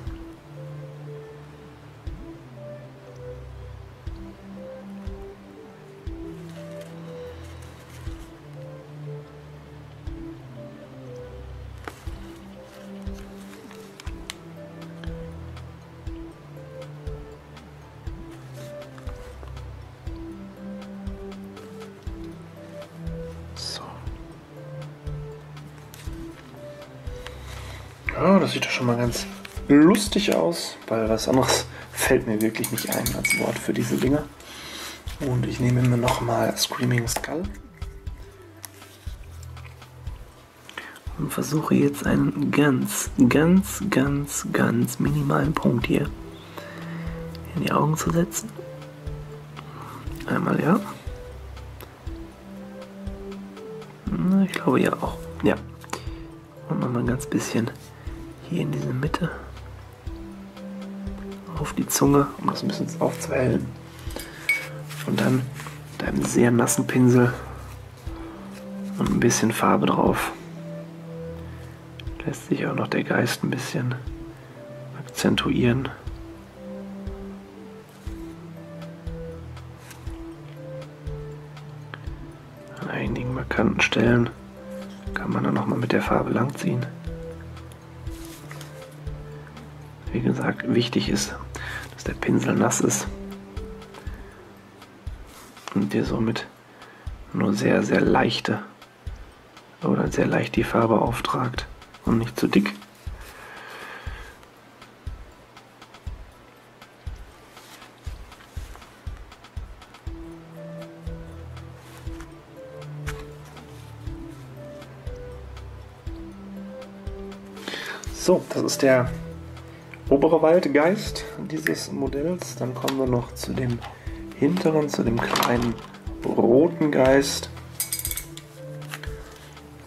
Lustig aus, weil was anderes fällt mir wirklich nicht ein als Wort für diese Dinger. Und ich nehme mir nochmal Screaming Skull. Und versuche jetzt einen ganz, ganz, ganz, ganz minimalen Punkt hier in die Augen zu setzen. Einmal ja. Ich glaube ja auch. Ja. Und nochmal ein ganz bisschen hier in diese Mitte auf die Zunge, um das ein bisschen aufzuhellen. Und dann mit einem sehr nassen Pinsel und ein bisschen Farbe drauf. Lässt sich auch noch der Geist ein bisschen akzentuieren. An einigen markanten Stellen kann man dann nochmal mit der Farbe langziehen. Wie gesagt, wichtig ist, der Pinsel nass ist und dir somit nur sehr, sehr leichte oder sehr leicht die Farbe auftragt und nicht zu dick. So, das ist der obere Waldgeist dieses Modells. Dann kommen wir noch zu dem hinteren, zu dem kleinen roten Geist.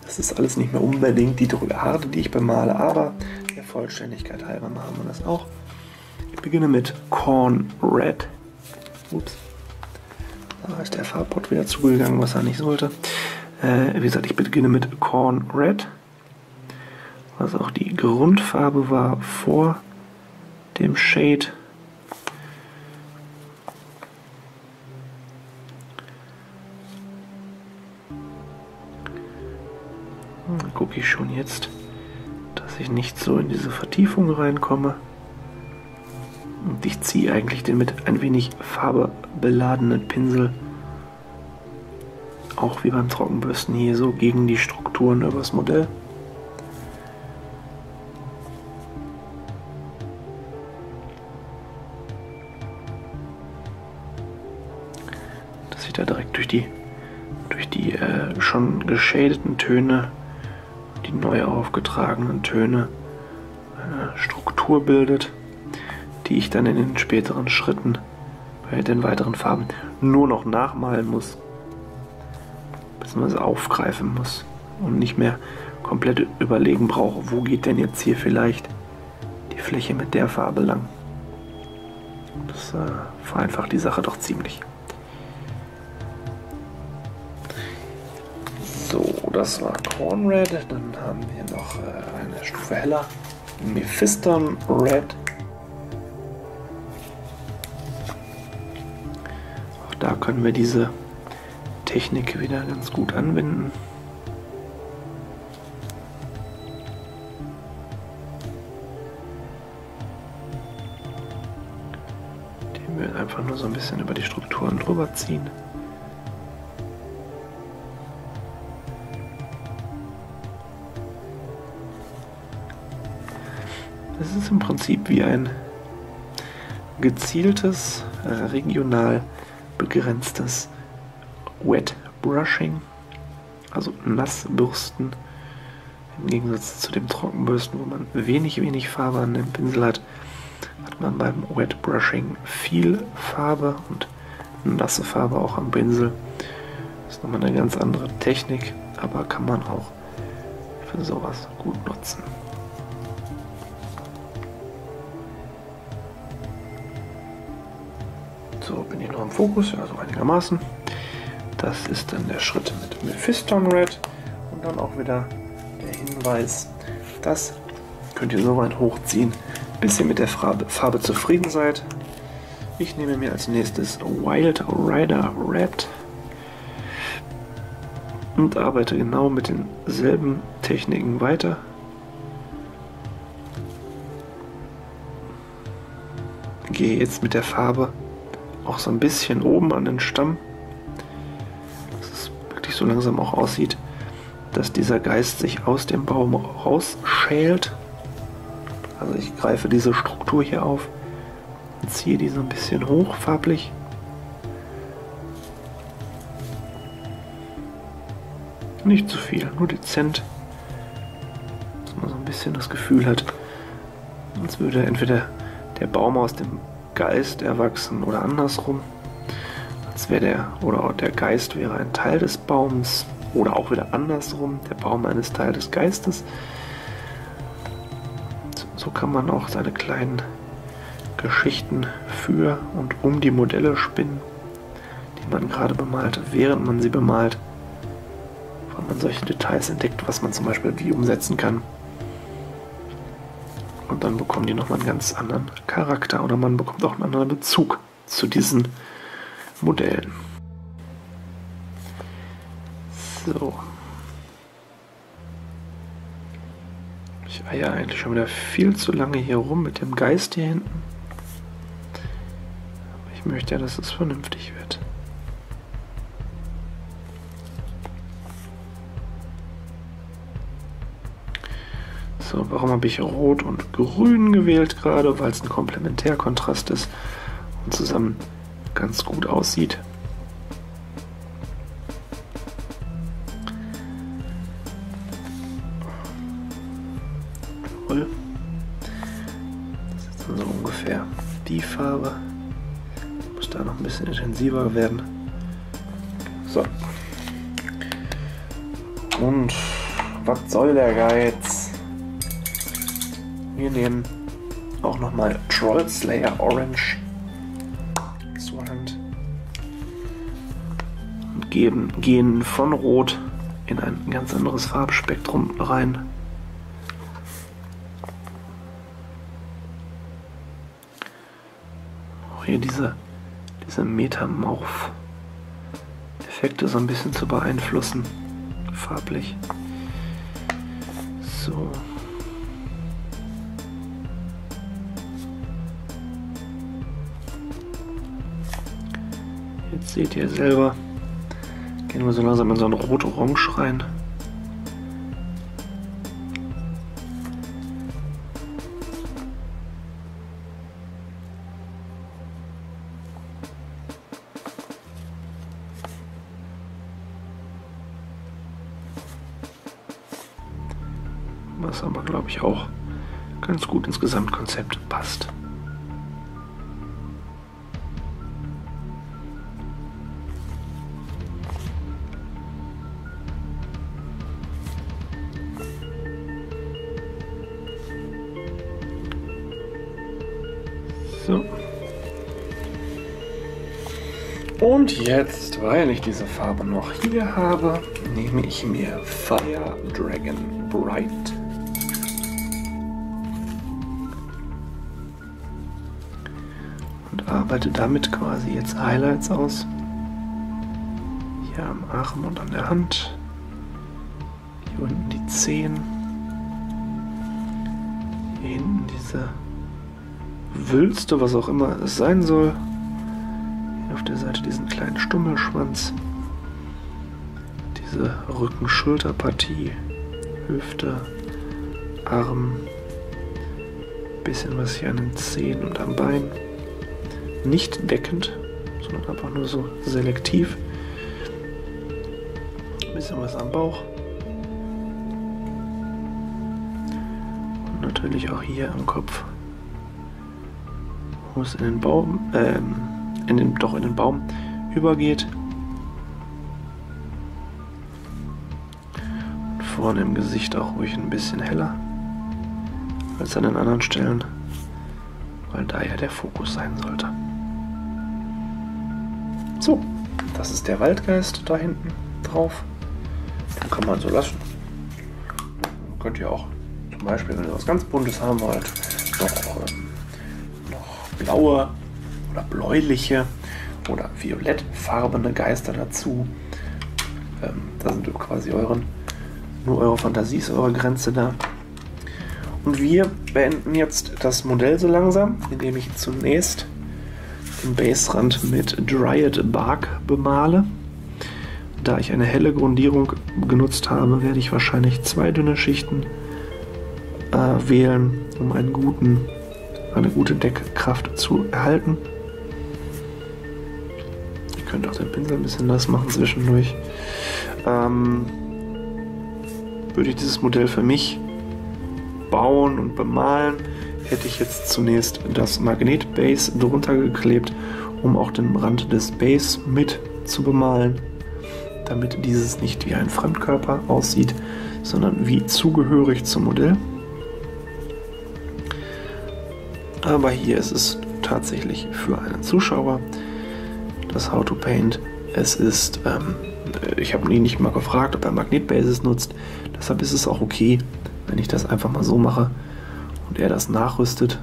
Das ist alles nicht mehr unbedingt die Drugarde, die ich bemale, aber der Vollständigkeit halber machen wir das auch. beginne mit Corn Red. Ups. Da ist der Farbpot wieder zugegangen, was er nicht sollte. Äh, wie gesagt, ich beginne mit Corn Red, was auch die Grundfarbe war vor dem Shade. Dann gucke ich schon jetzt, dass ich nicht so in diese Vertiefung reinkomme. Und ich ziehe eigentlich den mit ein wenig Farbe beladenen Pinsel auch wie beim Trockenbürsten hier so gegen die Strukturen übers Modell. Die durch die äh, schon geschadeten Töne, die neu aufgetragenen Töne eine Struktur bildet, die ich dann in den späteren Schritten bei den weiteren Farben nur noch nachmalen muss bzw. aufgreifen muss und nicht mehr komplett überlegen brauche, wo geht denn jetzt hier vielleicht die Fläche mit der Farbe lang. Das äh, vereinfacht die Sache doch ziemlich. Das war Cornred. Dann haben wir noch äh, eine Stufe heller. Mephiston Red. Auch da können wir diese Technik wieder ganz gut anwenden. Den wir einfach nur so ein bisschen über die Strukturen drüber ziehen. Ist im Prinzip wie ein gezieltes, regional begrenztes Wet Brushing, also Nassbürsten. Im Gegensatz zu dem Trockenbürsten, wo man wenig, wenig Farbe an dem Pinsel hat, hat man beim Wet Brushing viel Farbe und nasse Farbe auch am Pinsel. Das ist nochmal eine ganz andere Technik, aber kann man auch für sowas gut nutzen. Im Fokus, also einigermaßen. Das ist dann der Schritt mit Mephiston Red und dann auch wieder der Hinweis, das könnt ihr so weit hochziehen, bis ihr mit der Farbe, Farbe zufrieden seid. Ich nehme mir als nächstes Wild Rider Red und arbeite genau mit denselben Techniken weiter. Gehe jetzt mit der Farbe auch so ein bisschen oben an den Stamm wirklich so langsam auch aussieht, dass dieser Geist sich aus dem Baum rausschält. Also ich greife diese Struktur hier auf ziehe die so ein bisschen hoch farblich. Nicht zu viel, nur dezent. Dass man so ein bisschen das Gefühl hat, als würde entweder der Baum aus dem Geist erwachsen oder andersrum als wäre der oder der Geist wäre ein Teil des Baums oder auch wieder andersrum, der Baum eines Teil des Geistes. So kann man auch seine kleinen Geschichten für und um die Modelle spinnen, die man gerade bemalt, während man sie bemalt, weil man solche Details entdeckt, was man zum Beispiel wie umsetzen kann. Und dann bekommen die nochmal einen ganz anderen Charakter oder man bekommt auch einen anderen Bezug zu diesen Modellen. So. Ich eier eigentlich schon wieder viel zu lange hier rum mit dem Geist hier hinten. Aber ich möchte ja, dass es vernünftig wird. So, warum habe ich Rot und Grün gewählt gerade? Weil es ein Komplementärkontrast ist und zusammen ganz gut aussieht. Das ist dann so ungefähr die Farbe. Muss da noch ein bisschen intensiver werden. So. Und was soll der Geiz? Wir nehmen auch nochmal Troll Slayer Orange zur Hand. Und geben, gehen von Rot in ein ganz anderes Farbspektrum rein. Auch hier diese, diese Metamorph-Effekte so ein bisschen zu beeinflussen, farblich. So. Seht ihr selber, gehen wir so langsam in so ein Rot-Orange rein. Was aber, glaube ich, auch ganz gut ins Gesamtkonzept passt. Und jetzt, weil ich diese Farbe noch hier habe, nehme ich mir Fire Dragon Bright. Und arbeite damit quasi jetzt Highlights aus. Hier am Arm und an der Hand. Hier unten die Zehen. Hier hinten diese Wülste, was auch immer es sein soll. Auf der Seite diesen kleinen Stummelschwanz. Diese Rücken-Schulter-Partie. Hüfte, Arm. Bisschen was hier an den Zehen und am Bein. Nicht deckend, sondern einfach nur so selektiv. Bisschen was am Bauch. Und natürlich auch hier am Kopf wo es in den Baum, ähm, in den, doch in den Baum übergeht. Und vorne im Gesicht auch ruhig ein bisschen heller als an den anderen Stellen, weil da ja der Fokus sein sollte. So, das ist der Waldgeist da hinten drauf. Den kann man so lassen. Könnt ihr auch zum Beispiel, wenn ihr was ganz Buntes haben wollt, noch ähm, blaue oder bläuliche oder violettfarbene Geister dazu. Ähm, da sind quasi euren, nur eure Fantasie ist eure Grenze da. Und wir beenden jetzt das Modell so langsam, indem ich zunächst den Baserand mit Dryad Bark bemale. Da ich eine helle Grundierung genutzt habe, werde ich wahrscheinlich zwei dünne Schichten äh, wählen, um einen guten eine gute Deckkraft zu erhalten. Ihr könnt auch den Pinsel ein bisschen nass machen zwischendurch. Ähm, würde ich dieses Modell für mich bauen und bemalen, hätte ich jetzt zunächst das Magnetbase drunter geklebt, um auch den Rand des Base mit zu bemalen, damit dieses nicht wie ein Fremdkörper aussieht, sondern wie zugehörig zum Modell. Aber hier ist es tatsächlich für einen Zuschauer das How to Paint. Es ist, ähm, ich habe ihn nicht mal gefragt, ob er Magnetbasis nutzt. Deshalb ist es auch okay, wenn ich das einfach mal so mache und er das nachrüstet,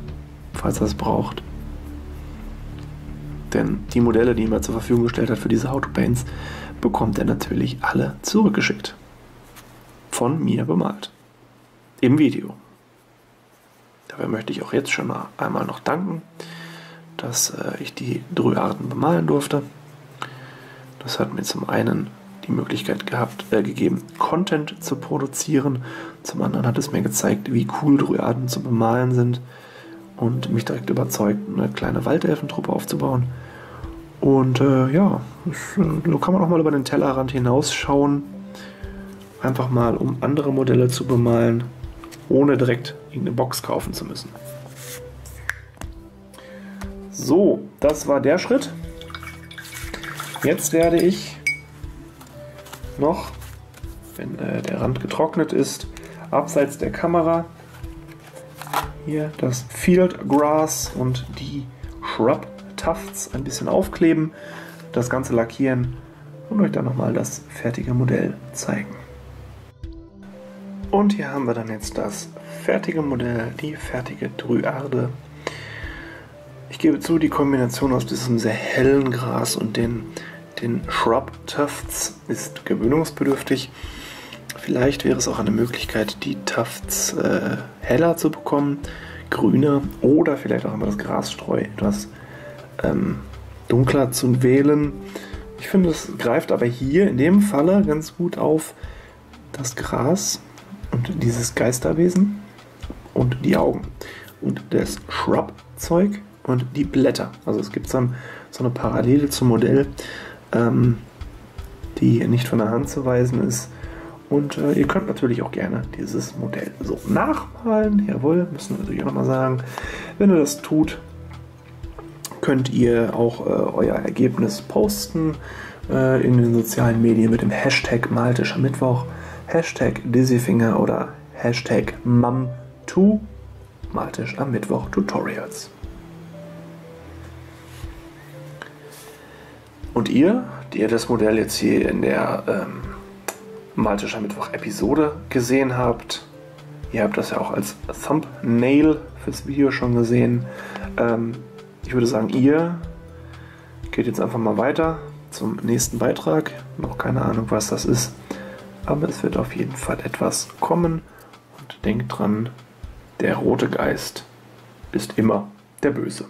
falls er es braucht. Denn die Modelle, die er zur Verfügung gestellt hat für diese How to Paints, bekommt er natürlich alle zurückgeschickt. Von mir bemalt. Im Video. Dabei möchte ich auch jetzt schon mal einmal noch danken, dass äh, ich die Drüarten bemalen durfte. Das hat mir zum einen die Möglichkeit gehabt, äh, gegeben, Content zu produzieren. Zum anderen hat es mir gezeigt, wie cool Dryaden zu bemalen sind und mich direkt überzeugt, eine kleine Waldelfentruppe aufzubauen. Und äh, ja, äh, so kann man auch mal über den Tellerrand hinausschauen. Einfach mal, um andere Modelle zu bemalen, ohne direkt irgendeine Box kaufen zu müssen. So, das war der Schritt. Jetzt werde ich noch, wenn äh, der Rand getrocknet ist, abseits der Kamera hier das Field Grass und die Shrub Tufts ein bisschen aufkleben, das Ganze lackieren und euch dann nochmal das fertige Modell zeigen. Und hier haben wir dann jetzt das fertige Modell, die fertige Dryarde. Ich gebe zu, die Kombination aus diesem sehr hellen Gras und den, den Shrub Tufts ist gewöhnungsbedürftig. Vielleicht wäre es auch eine Möglichkeit, die Tufts äh, heller zu bekommen, grüner oder vielleicht auch einmal das Grasstreu etwas ähm, dunkler zu wählen. Ich finde, es greift aber hier in dem Falle ganz gut auf das Gras und dieses Geisterwesen und die Augen und das Shrub-Zeug und die Blätter. Also es gibt so, so eine Parallele zum Modell, ähm, die nicht von der Hand zu weisen ist. Und äh, ihr könnt natürlich auch gerne dieses Modell so nachmalen. Jawohl, müssen wir natürlich auch nochmal sagen. Wenn ihr das tut, könnt ihr auch äh, euer Ergebnis posten äh, in den sozialen Medien mit dem Hashtag Maltischer Mittwoch, Hashtag Dizzyfinger oder Hashtag Mum2 Maltisch am Mittwoch Tutorials. Und ihr, die ihr das Modell jetzt hier in der ähm, Maltischer Mittwoch Episode gesehen habt. Ihr habt das ja auch als Thumbnail fürs Video schon gesehen. Ähm, ich würde sagen, ihr geht jetzt einfach mal weiter zum nächsten Beitrag. Noch keine Ahnung, was das ist. Aber es wird auf jeden Fall etwas kommen. Und denkt dran, der rote Geist ist immer der Böse.